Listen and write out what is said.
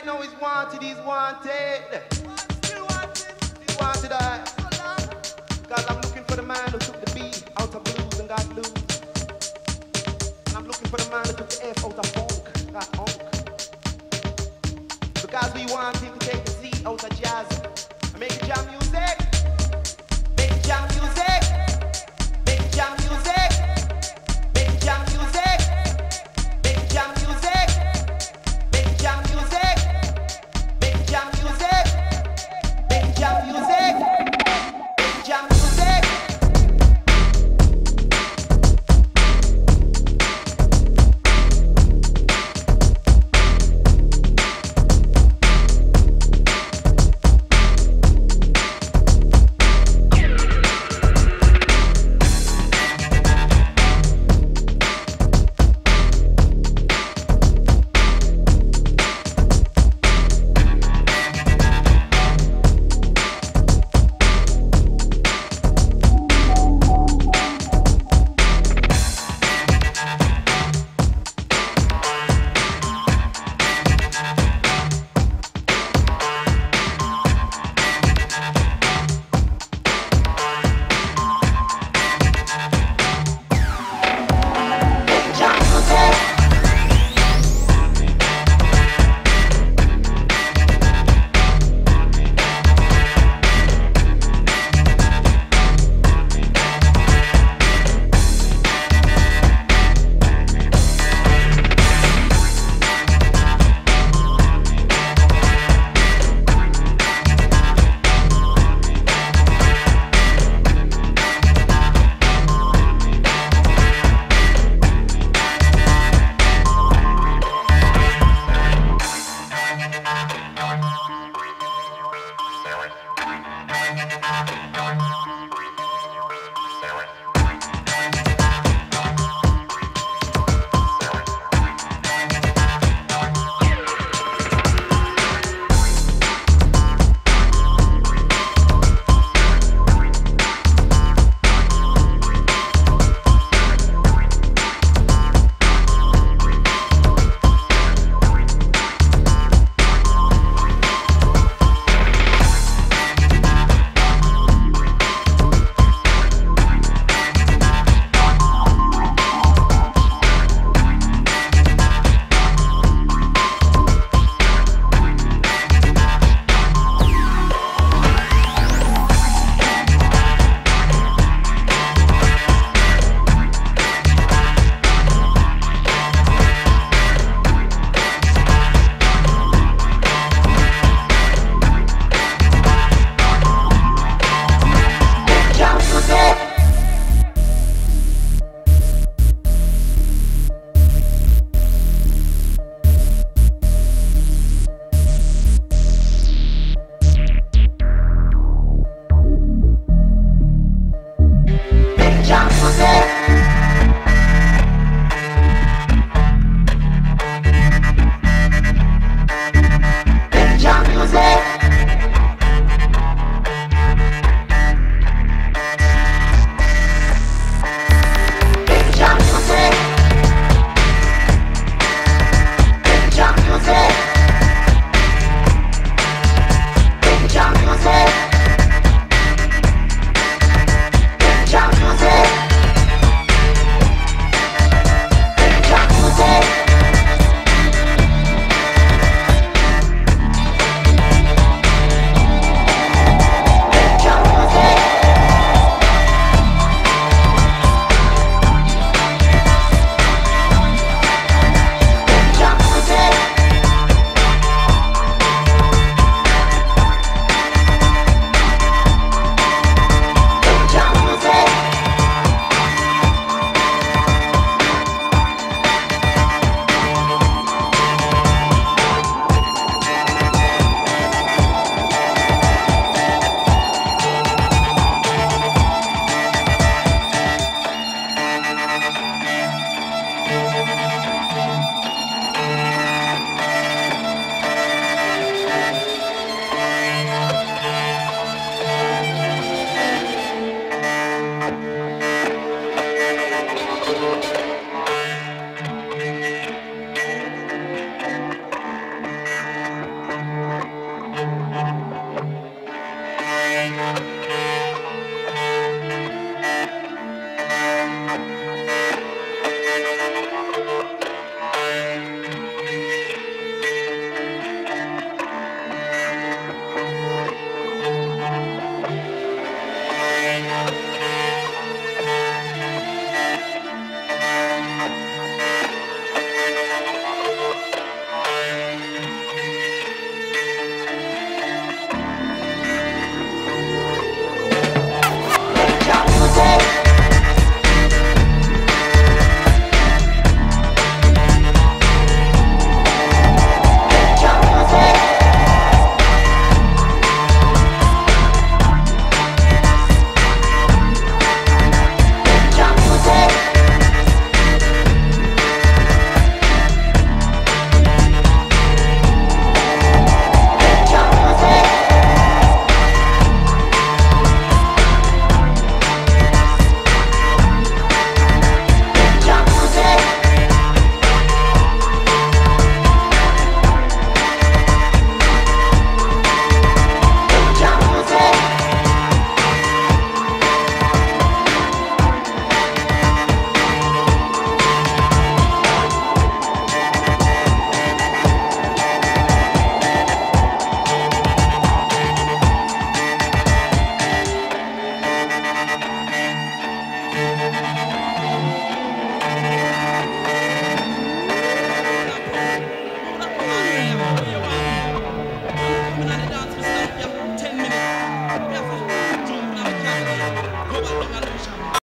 right now he's wanted, he's wanted. Still wanted, still wanted I. Cause I'm looking for the man who took the B out of blues and got blues. And I'm looking for the man who took the F out of funk, got funk. Because we want him to take the Z out of jazz and make Jah music.